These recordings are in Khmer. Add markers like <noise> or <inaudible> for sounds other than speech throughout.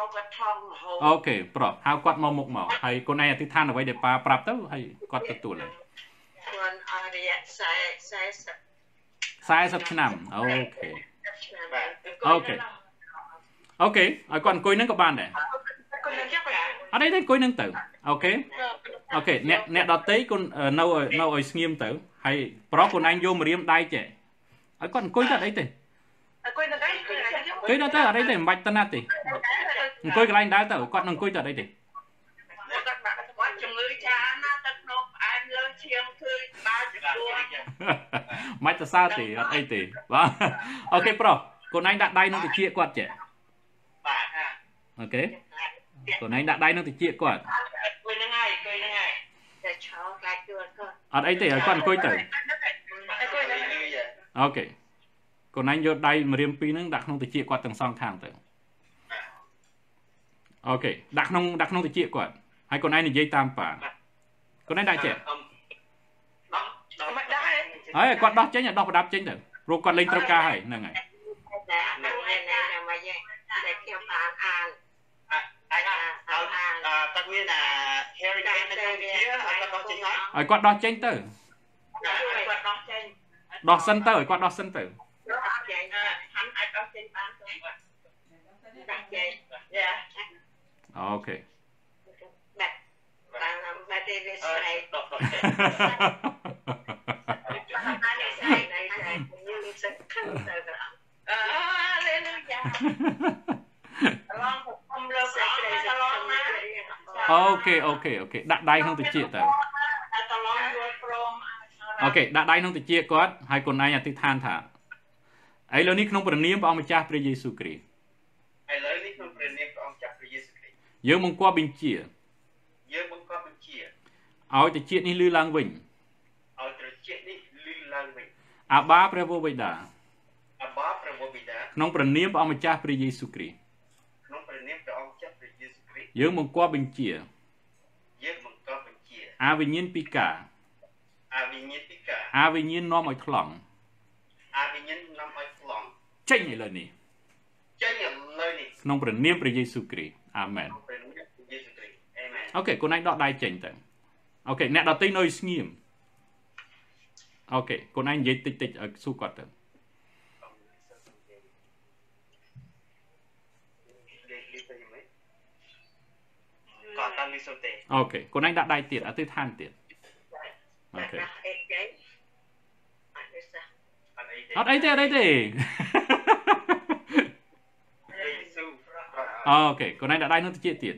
មកគាត់ថងរហូតអូខេប្រាប់ហៅគាត់មកមុខមកហើយកូនឯងអធិដ្ឋានអ្វីដែលប៉ាប្រាប់ទៅហើយគាត់ទទួលហើយគាត់អស់រយៈ40 40ឆ្នាំអូខេឆ្នាំអូខេអូខេឲ្យគាត់អង្គុយនឹងក៏បានដែរគាត់នឹងចាប់បានអត់អីទេអង្គុយនឹងទៅអូខេអូខេអ្នកអ្នកដតីគុណនៅឲ្យនៅឲ្យស្ងៀមទៅហើយប្រុសខ្លួនឯងយកម្រាមដៃចេះឲ្យគាត់អង្គុយទៅអត់អីទេគាត់នឹងដែរគាត់នឹងអង្គុយទៅទៅអត់អីទេមិនបាច់ទៅណាត់ទេ អង្គុយកន្លែងដើរទៅគាត់នឹងអង្គុយទៅអត់អីទេគាត់បាក់គាត់ជំងឺចាណាទឹកនោមផ្អែមលើឈាមគឺដើរជាខ្លួនមិនទៅសើទេអត់អីទេបាទអូខេប្រុសខ្លួនឯងដាក់ដៃនឹងតិចគាត់ចេះបាទអូខេខ្លួនឯងដាក់ដៃនឹងតិចគាត់គួយហ្នឹងហើយគួយហ្នឹងហើយតែឆោខ្លាចខ្លួនគាត់អត់អីទេឲ្យគាត់អង្គុយទៅតែគួយហ្នឹងអូខេខ្លួនឯងយកដៃម្រាមពីរហ្នឹងដាក់ក្នុងតិចគាត់ទាំងសងខាងទៅ អូខេដាក់ក្នុងដាក់ក្នុងតិចគាត់ហើយខ្លួនឯងនិយាយតាមប៉ាខ្លួនឯងដាក់ចេះមិនដែរហើយគាត់ដោះចេញឲ្យដោះប្រដាប់ចេញទៅព្រោះគាត់លេងត្រូវការហើយហ្នឹងហើយតែអត់មានណាមកយ៉ាងតែខ្ញុំបានអានអាចគាត់មានអា Harry Kane នៅកម្ពុជាអត់គាត់ចេញហើយឲ្យគាត់ដោះចេញទៅគាត់ដោះចេញដោះសិនទៅឲ្យគាត់ដោះសិនទៅដោះចេញហាន់អាចដោះចេញបានទៅដោះចេញយ៉ា អូខេបាត់បានបាត់ទេវាស្រ័យដកដកចេញបាននេះស្រ័យណៃស្រ័យយើងសឹកខឹងទៅអឺលេលូយ៉ាឡងខ្ញុំលើកស្រីឡងណាអូខេអូខេអូខេដាក់ដៃក្នុងតិចទៅតែតឡងយល់ព្រមអូខេដាក់ដៃក្នុងតិចគាត់ហើយខ្លួនឯងអធិដ្ឋានថាឥឡូវនេះក្នុងព្រះនាមព្រះអង្គម្ចាស់ព្រះយេស៊ូវគ្រីស្ទ យើងបង្គាប់បញ្ជាយើងបង្គាប់បញ្ជាឲ្យតិចនេះលឺឡើងវិញឲ្យត្រជានេះលឺឡើងវិញអាបាព្រះវរបិតាអបាព្រះវរបិតាក្នុងព្រះនាមព្រះអង្គម្ចាស់ព្រះយេស៊ូវគ្រីស្ទក្នុងព្រះនាមព្រះអង្គចាស់ព្រះយេស៊ូវគ្រីស្ទយើងបង្គាប់បញ្ជាយើងបង្គាប់បញ្ជាអាវិញ្ញាណពីការអាវិញ្ញាណពីការអាវិញ្ញាណនាំឲ្យថ្លង់អាវិញ្ញាណនាំឲ្យខ្លងចេញឥឡូវនេះ ចេញឥឡូវនេះក្នុងព្រះនាមព្រះយេស៊ូវគ្រីស្ទអាមែនក្នុងព្រះនាមព្រះយេស៊ូវគ្រីស្ទអេមែនអូខេខ្លួនឯងដកដៃចេញទៅអូខេអ្នកដតីនៅស្ងៀមអូខេខ្លួនឯងនិយាយតិចតិចឲ្យស៊ូគាត់ទៅក៏តាំងលីសូទេអូខេខ្លួនឯងដាក់ដៃទៀតអធិដ្ឋានទៀតអូខេដាក់អេចេញអត់ទេសោះអត់អីទេអត់អីទេអត់អីទេ យេស៊ូ អូខេខ្លួនឯងដាក់ដៃនឹងតិចទៀត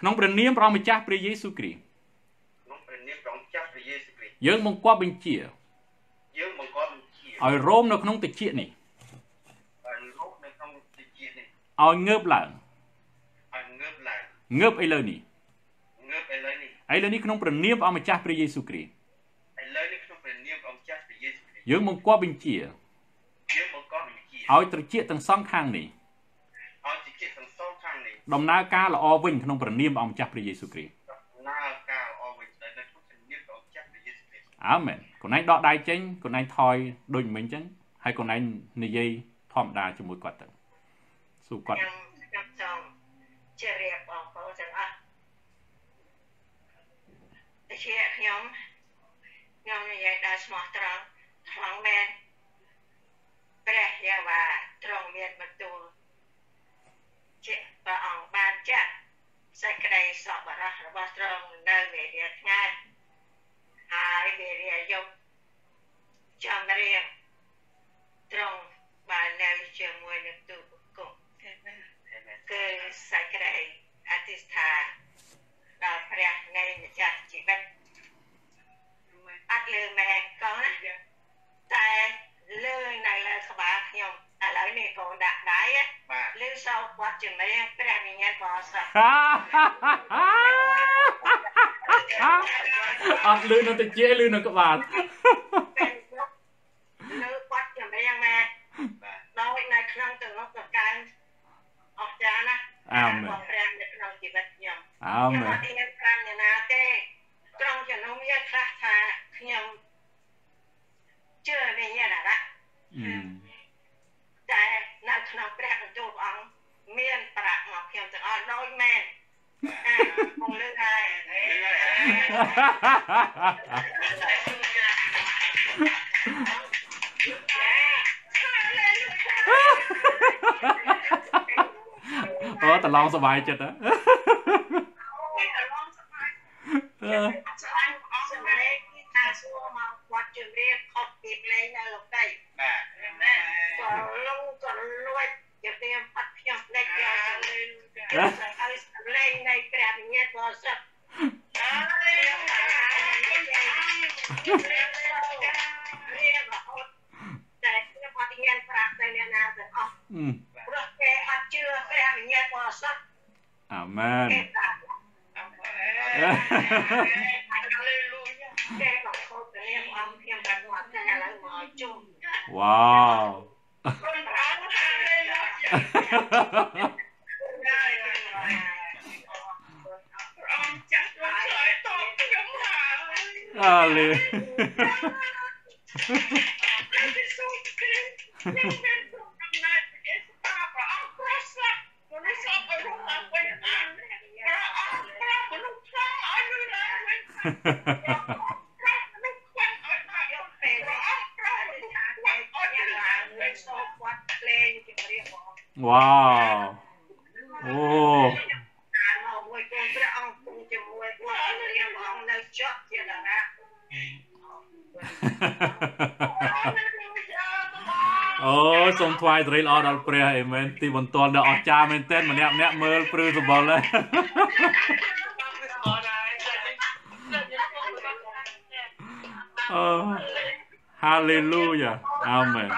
ក្នុងព្រះនាមព្រះម្ចាស់ព្រះយេស៊ូវគ្រីស្ទក្នុងព្រះនាមព្រះអង្គចាស់ព្រះយេស៊ូវគ្រីស្ទយើងបង្គាប់បញ្ជាយើងបង្គាប់បញ្ជាឲ្យរោមនៅក្នុងតិចនេះឲ្យលោកនៅក្នុងទីជានេះឲ្យងើបឡើងឲ្យងើបឡើងងើបឥឡូវនេះងើបឥឡូវនេះឥឡូវនេះក្នុងព្រះនាមព្រះម្ចាស់ព្រះយេស៊ូវគ្រីស្ទឥឡូវនេះក្នុងព្រះនាមព្រះអង្គចាស់ព្រះយេស៊ូវគ្រីស្ទយើងបង្គាប់បញ្ជាយើងបង្គាប់បញ្ជាឲ្យត្រជាទាំងសងខាងនេះ ឲ្យជាចិត្តសង្សងខាងនេះ ដំណើរការល្អវិញក្នុងព្រះនាមព្រះម្ចាស់ព្រះយេស៊ូវគ្រីស្ទដំណើរការល្អវិញដែលនៅក្នុងព្រះនាមព្រះអង្គចាស់ព្រះយេស៊ូវគ្រីស្ទអាមែនខ្លួនឯងដកដៃចេញខ្លួនឯងថយដូចមិញអញ្ចឹងហើយខ្លួនឯងនិយាយធម្មតាជាមួយគាត់ទៅស៊ូគាត់ខ្ញុំខ្ញុំចង់ជម្រាបបងប្អូនទាំងអស់តែជាខ្ញុំខ្ញុំនិយាយដល់ស្មោះត្រង់ខ្លាំងមែនព្រះយាវ៉ាទ្រង់មានបន្ទូលជាព្រះអង្គបានចាត់សេចក្តីសប្បុរសរបស់ទ្រង់នៅវេលាថ្ងៃហើយវេលាយប់ចម្រៀងទ្រង់បាននៅជាមួយនឹងទូបង្គំ គឺសេចក្តីអធិស្ឋានដល់ព្រះនៃម្ចាស់ជីវិតអត់លឺមែនកូនណាតែលឺនៅលើក្បាលខ្ញុំឥឡូវនេះកូ នដាក់ដៃបាទលឺសោគាត់ជំនាញព្រះវិញ្ញាណបរិសុទ្ធអត់លឺនៅតិចលឺនៅក្បាលពេលលឺគាត់ជំនាញមែនបាទដោយនៅក្នុងទំនុកតកើអស្ចារ្យណាស់អាមែនរបស់ព្រះនៅក្នុងជីវិតខ្ញុំអាខ្ញុំមែអន តែនៅក្នុងព្រះបញ្ចូលព្រះអង្គមានប្រាក់មកខ្ញុំទាំងអស់ដូចមែនគង់លើហើយអូតឡងសុបាយចិត្តហ៎ ព្រះវិញ្ញាណ វិញប្រមនុស្សខ្វាន់ឲ្យមកយកពេលព្រះអង្គប្រមនុស្សខ្វាន់ឲ្យលឺឡើងវិញសូមគាត់លេងជំរាបបងវ៉ាវអូអានមកមួយកូនព្រះអង្គគង់ជាមួយគាត់រៀបអង្គនៅជាប់ជាដល់ណាអូសូមថ្វាយសិរីល្អដល់ព្រះអេមែនទីបន្ទាល់ដ៏អស្ចារ្យមែនទែនម្នាក់ម្នាក់មើលព្រឺសម្បល់ហើយ Oh, aleluia. Amém.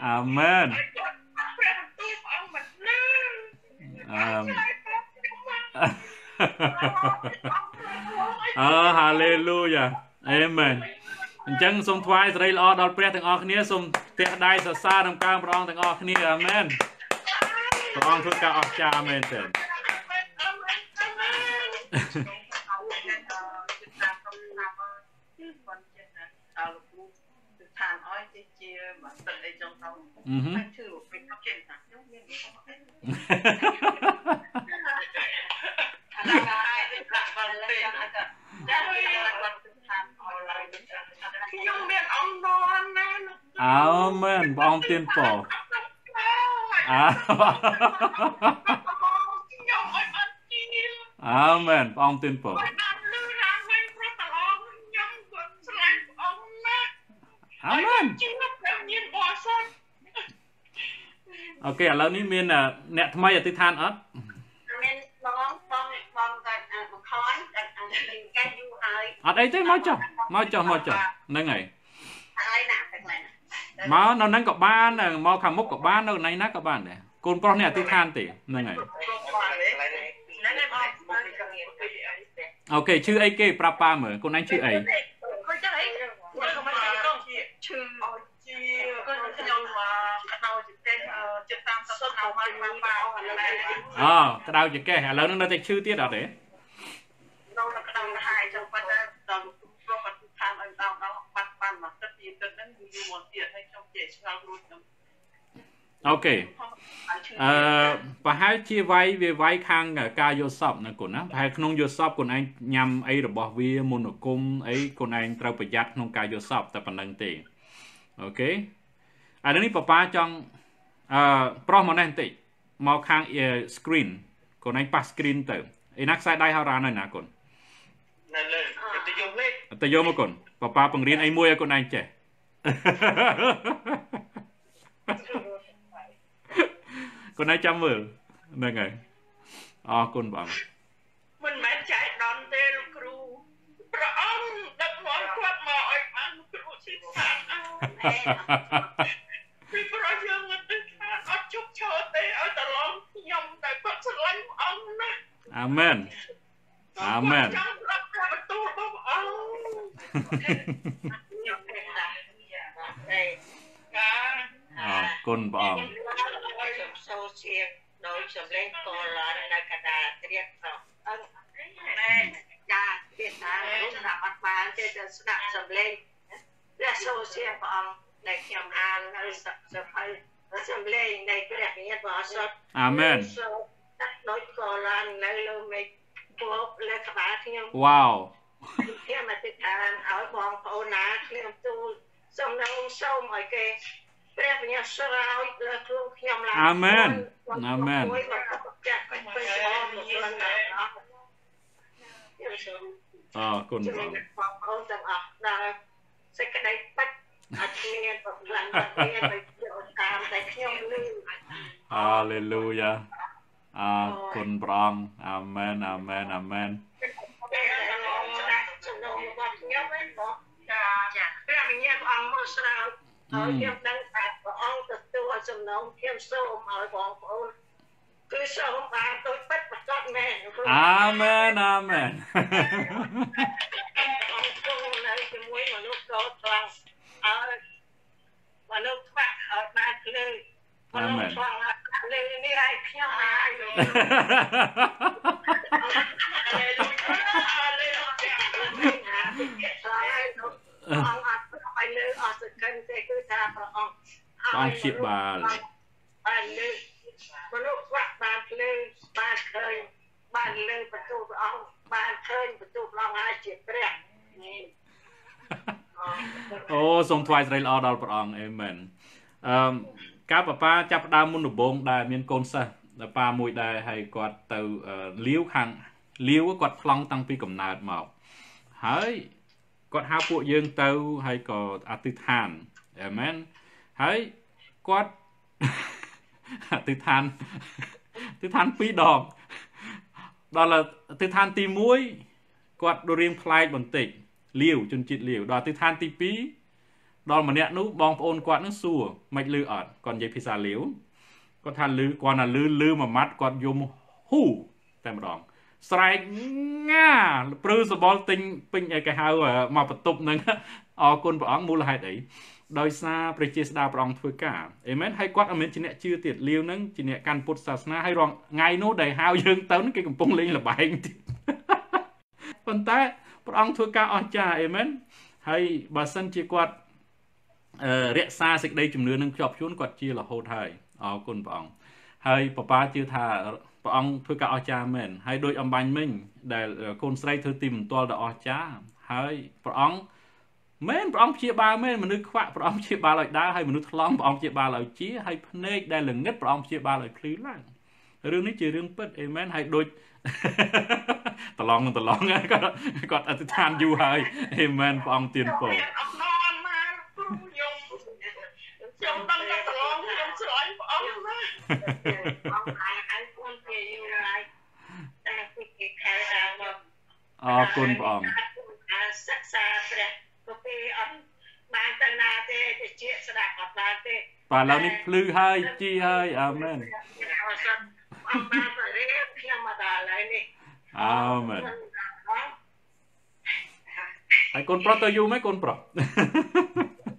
Amen. Um. oh, hallelujah. Amen. Um, <laughs> oh, អញ្ចឹងសូមថ្វាយសិរីល្អដល់ព្រះទាំងអស់គ្នាសូមផ្ទះដៃសរសើរនឹងកើព្រះអង្គទាំងអស់គ្នាអាមែនព្រះអង្គធ្វើការអស្ចារ្យមែនទែនឋានអស់ជាមកទឹកអីចុងទៅអឺហឹម តែឈឺពេកមកចេញថាខ្ញុំមានរបស់អីអាឡាហើយទៅប្រាក់បាល់ពេកអត់ចាហើយគាត់ទៅឋានអស់ឡើយ ខ្ញុំមានអង្គនន់ណាលោក អាមែនព្រះអង្គ ទានពរអាខ្ញុំអត់អត់ជីលអាមែនព្រះអង្គទានពរគាត់បានលឺឡើងវិញព្រោះតឡងខ្ញុំគាត់ស្រឡាញ់ព្រះអង្គណាស់អាមែនជីវិតខ្ញុំមានបរិសុទ្ធអូខេឥឡូវនេះមានអ្នកថ្មីអធិដ្ឋានអត់មានបងបងបងគាត់បង្ខំគាត់អញ្ចឹងកែយូរហើយអត់អីទេមកចុះមកចុះមកចុះហ្នឹងហើយហើយណាតែខ្លះ មកនៅហ្នឹងក៏បានមកខាងមុខក៏បាននៅកន្លែងណាក៏បានដែរកូនប្រុសនេះអធិដ្ឋានទេហ្នឹងហើយហ្នឹងហើយបងមកជំនាញពីអីទេអូខេឈ្មោះអីគេប្រាប់ប៉ាមើលកូនឯងឈ្មោះអីគាត់ចុះអីគាត់មកចង់ជាឈឺជាគាត់ខ្ញុំមកដល់ចិត្តចិត្តតាមសុខនៅហើយមកប៉ាអស់ហើយអូក្តៅចង្កេះឥឡូវហ្នឹងនៅតែឈឺទៀតអត់ទេ នៅនៅក្តៅហើយចង់បាត់ដល់ប្រុសបាត់ឋានឲ្យដល់ដល់បាត់បានមកទឹកទីទឹកហ្នឹងយូរមកទៀតហើយ ខ្ញុំជាឆ្ងល់រួចខ្ញុំអូខេអឺប្រហែលជាវាយវាវាយខាងការយកសពណាកូនណាប្រហែលក្នុងយកសពកូនឯងញ៉ាំអីរបស់វាមុនគុំអីកូនឯងត្រូវប្រយ័ត្នក្នុងការយកសពតែប៉ុណ្្នឹងទេអូខេឥឡូវនេះប៉ាប៉ាចង់អឺប្រុសមនេះបន្តិចមកខាង screen កូនឯងប៉ះ screen ទៅឯណាខ្សែដៃហៅរ៉ានហើយណាកូននៅលើទៅយកលេខទៅយកមកកូនប៉ាប៉ាបង្រៀនអីមួយឲ្យកូនឯងចេះ កូនឯងចាំមើលហ្នឹងហើយអរគុណបងមិនមែនចែកដន់ទេលោកគ្រូព្រះអង្គដឹកនាំគាត់មកឲ្យបានគ្រូស៊ីសានអើពីព្រោះយើងមិនទៅខានអត់ជប់ឈរទេឲ្យតឡងខ្ញុំតែគាត់ស្រឡាញ់ព្រះអង្គណាស់អាមែនអាមែនចង់ប្រាប់ព្រះបន្ទូលរបស់ព្រះអង្គខ្ញុំពេកដែរអេកាអរគុណព្រះអង្គ ខ្ញុំសូសៀងដោយសម្លេងកលនៅកណ្ដាលត្រៀបសោះអឺណែញ ការវាថារូបស្ដាប់អត់បានទេតែស្ដាប់សំឡេង ព្រះសូរសៀងព្រះអង្គដែលខ្ញុំអាននៅសភៅសំឡេងនៃព្រះវិញ្ញាណបរិសុទ្ធអាមែនដូចកឡាននៅលើមេឃពោបលើក្បាលខ្ញុំវ៉ាវខ្ញុំអធិដ្ឋានឲ្យបងប្អូនណាខ្ញុំទូលសូមនៅសូមឲ្យគេព្រះវិញ្ញាណស្រោចលើខ្លួនខ្ញុំឡើងអាមែនអាមែនមួយមកចាក់ពេញបងប្អូនណាខ្ញុំសូមអរគុណជំព្រះនុអង្គំបងប្អូនទាំងអស់ដល់ សេចក្តីពិតអត់មានបំផ្លាញបំពេញទៅតាមតែខ្ញុំលឺហាឡេលូយ៉ាអរគុណព្រះអង្គអាមែនអាមែនអាមែនពេលដែលបងស្ដាប់សំណងរបស់ខ្ញុំហ្នឹងបងចាចាព្រះវិញ្ញាណព្រះអង្គមកស្រោចឲ្យខ្ញុំដឹងថាព្រះអង្គទទួលសំណងខ្ញុំសូមឲ្យបងប្អូនគឺសូមបានដូចពិតប្រកបមែនអាមែនអាមែនអង្គគង់នៅជា មួយមនុស្សកោត្រង់ឲ្យមនុស្សខ្វាក់ឲ្យបានភ្លឺមនុស្សខ្វាក់ឲ្យភ្លឺនេះឲ្យខ្ញុំហើយព្រះអង្គអត់ឲ្យលើអស់សកិនទេគឺថាព្រះអង្គព្រះអង្គព្យាបាលបានលើមនុស្សខ្វាក់បានភ្លឺបានឃើញបានលើបន្ទូលព្រះអង្គបានឃើញបន្ទូលព្រះអង្គហើយជាព្រះនេះ អូសូមថ្វាយសេរីល្អដល់ព្រះអង្គអេមែនអឺកាលប៉ាប៉ាចាប់ផ្ដើមមុនដំបូងដែលមានកូនសិស្សដែលប៉ាមួយដែរហើយគាត់ទៅអឺលាវខាងលាវគាត់ប្លង់តាំងពីកំណើតមកហើយគាត់ហៅពួកយើងទៅហើយក៏អធិដ្ឋានអេមែនហើយគាត់អធិដ្ឋានអធិដ្ឋានពីរដងដល់អធិដ្ឋានទី1គាត់រៀងប្លែកបន្តិច លាវជនជាតិលាវដល់អធិដ្ឋានទី2ដល់ម្នាក់នោះបងប្អូនគាត់នឹងសួរមិនលឺអត់គាត់និយាយភាសាលាវគាត់ថាលឺគាត់ថាលឺលឺមួយម៉ាត់គាត់យំហ៊ូតែម្ដងស្រែកងាព្រឺសបល់ទិញពេញឲ្យគេហៅមកបន្ទប់នឹងអរគុណព្រះអង្គមូលហេតុអីដោយសារព្រះជាស្ដាព្រះអង្គធ្វើការអេមែនហើយគាត់អត់មានជាអ្នកជឿទៀតលាវនឹងជាអ្នកកាន់ពុទ្ធសាសនាហើយរងថ្ងៃនោះដែលហៅយើងទៅនឹងគេកំពុងលេងលបែងទៀតប៉ុន្តែ ព្រះអង្គធ្វើការអស្ចារ្យអេមែនហើយបើសិនជាគាត់អឺរក្សាសេចក្តីជំនឿនឹងជាប់ជួនគាត់ជារហូតហើយអរគុណព្រះអង្គហើយប៉ាប៉ាជឿថាព្រះអង្គធ្វើការអស្ចារ្យមែនហើយដោយអំបញ្ញមិញដែលកូនស្រីធ្វើទីមន្ទាល់ដ៏អស្ចារ្យហើយព្រះអង្គមែនព្រះអង្គព្យាបាលមែនមនុស្សខ្វាក់ព្រះអង្គព្យាបាលឲ្យដើរហើយមនុស្សថ្លង់ព្រះអង្គព្យាបាលឲ្យជាហើយភ្នែកដែលល្ងឹតព្រះអង្គព្យាបាលឲ្យភ្លឺឡើងរឿងនេះជារឿងពិតអេមែនហើយដូច ប្រឡងនឹងប្រឡងគាត់គាត់អធិដ្ឋានយូរហើយអេមែនព្រះអង្គទានពរអត់នន់មកគ្រូខ្ញុំខ្ញុំដឹងតែប្រឡងខ្ញុំស្រឡាញ់ព្រះអង្គណាអង្គអាចឲ្យគួនគេយូរហើយតែពីគេខែដល់មកអរគុណព្រះអង្គអាចសិក្សាព្រះក៏ពីអត់បានទៅណាទេទៅជាស្ដាប់អត់បានទេបាទឥឡូវនេះភ្លឺហើយជីហើយអាមែនអរគុណអង្គបានបរិយាខ្ញុំមកដល់ឥឡូវនេះ អើមែនហើយកូនប្រុសទៅយូរមិនកូនប្រុស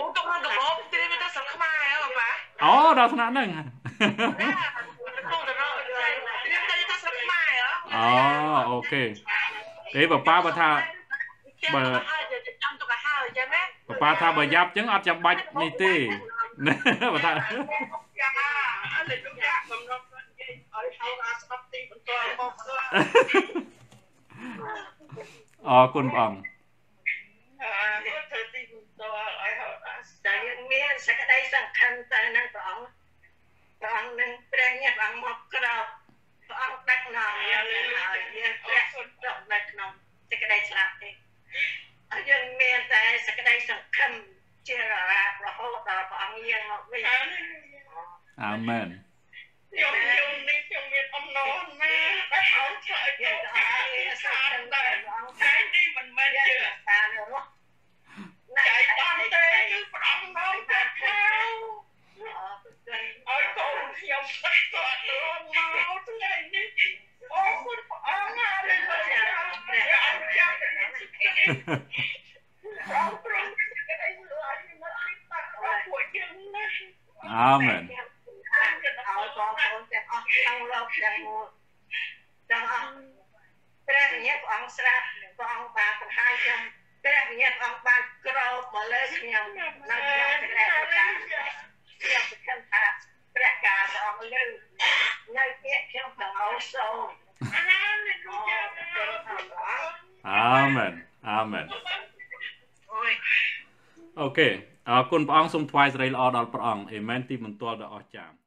អូកំពុងកំពុងទីវាទៅស្រុកខ្មែរហ៎ប៉ាអូដល់ថ្នាក់ហ្នឹងអូអូខេទេប៉ាប៉ាបើថាបើចាំទុកឲ្យហើយចឹងណាប៉ាប៉ាថាបើយ៉ាប់ចឹងអត់ចាំបាច់នេះទេបើថា អរគុណព្រះអង្គអឺធ្វើទីបន្តឲ្យហៅអាតែយើងមានសក្តីសង្ឃឹមទៅនឹងព្រះអង្គព្រះអង្គនឹងព្រះញាតិព្រះអង្គមកក្រោបព្រះអង្គដឹកនាំយើងហើយយើងព្រះសុទ្ធទៅនៅក្នុងសេចក្តីស្លាប់ទេហើយយើងមានតែសក្តីសង្ឃឹមជារអាប់រហូតដល់ព្រះអង្គយាងមកវិញអាមែន ខ្ញុំខ្ញុំនេះខ្ញុំមានអំណរណា ស់តែអត់ឆ្លើយយើងទៅអថាត់មានសសាង្ឃឹនមតែតែព្រះអង្គតែតែនេះមិនមែនយើងជារក្សានៅរស់ចៃបានទេគឺប្រំងងតែខៅឲ្យកូនខ្ញុំបាក់គាត់រងមកថ្ងៃនេះអូគុណព្រះអង្គណាស់លេលយ៉ាព្រះអង្គចាំតែសុខភាពប្រងប្រងក្តីលឿនមកពីតាក់ពួកយើងណាអាមែនឲ្យបងប្អូនទាំងអស់ទាំងលោកទាំងមូល ទាំងអស់ពព្រះវិញ្ញាណព្រះអង្គស្រាប់ព្រះអង្គបានបង្ហាញខ្ញុំព្រះវិញ្ញាណព្រះអង្គបានក្រោបមកលើខ្ញុំនៅក្នុងព្រះរាជការខ្ញុំសង្ឃឹមថាព្រះការព្រះអង្គលើនៅពាក្យខ្ញុំប្រអោសូមអាមែនអាមែនអូយអូខេអរគុណព្រះអង្គសូមថ្វាយសេរីល្អដល់ព្រះអង្គអេមែនទីបន្ទាល់ដ៏អស្ចារ្យ